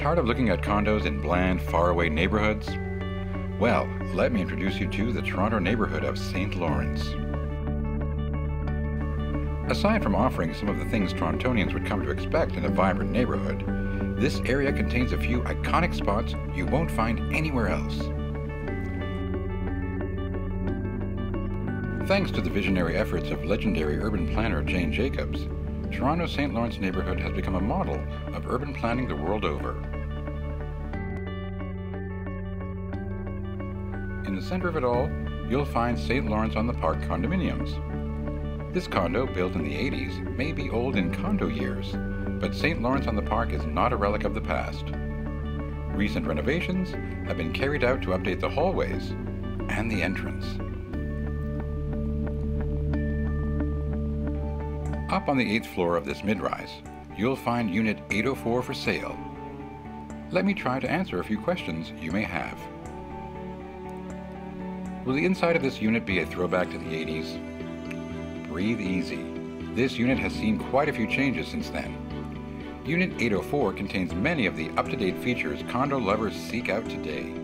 Tired of looking at condos in bland, faraway neighborhoods? Well, let me introduce you to the Toronto neighborhood of St. Lawrence. Aside from offering some of the things Torontonians would come to expect in a vibrant neighborhood, this area contains a few iconic spots you won't find anywhere else. Thanks to the visionary efforts of legendary urban planner Jane Jacobs, Toronto's St. Lawrence neighborhood has become a model of urban planning the world over. In the center of it all, you'll find St. Lawrence on the Park condominiums. This condo, built in the 80s, may be old in condo years, but St. Lawrence on the Park is not a relic of the past. Recent renovations have been carried out to update the hallways and the entrance. Up on the eighth floor of this mid-rise, you'll find Unit 804 for sale. Let me try to answer a few questions you may have. Will the inside of this unit be a throwback to the 80s? Breathe easy. This unit has seen quite a few changes since then. Unit 804 contains many of the up-to-date features condo lovers seek out today.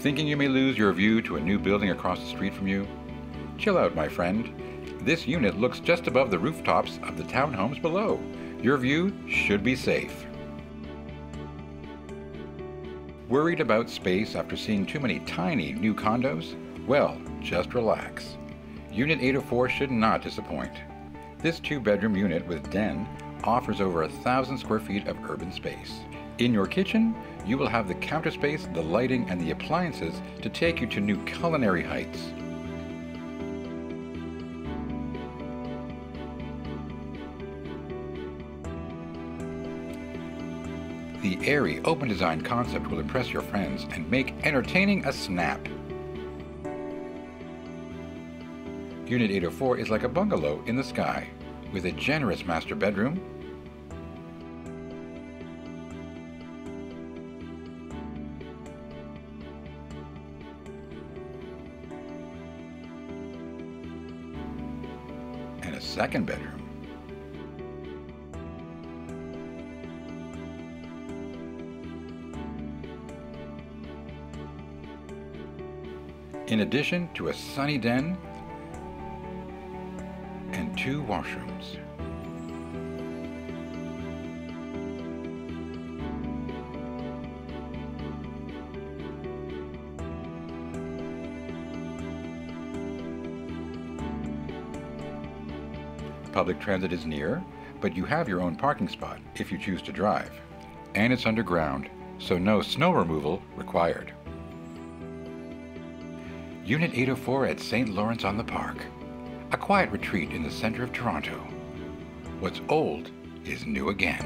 Thinking you may lose your view to a new building across the street from you? Chill out, my friend. This unit looks just above the rooftops of the townhomes below. Your view should be safe. Worried about space after seeing too many tiny new condos? Well, just relax. Unit 804 should not disappoint. This two bedroom unit with den offers over a thousand square feet of urban space. In your kitchen, you will have the counter space, the lighting, and the appliances to take you to new culinary heights. The airy, open design concept will impress your friends and make entertaining a snap. Unit 804 is like a bungalow in the sky, with a generous master bedroom, a second bedroom. In addition to a sunny den and two washrooms. Public transit is near, but you have your own parking spot if you choose to drive. And it's underground, so no snow removal required. Unit 804 at St. Lawrence on the Park. A quiet retreat in the center of Toronto. What's old is new again.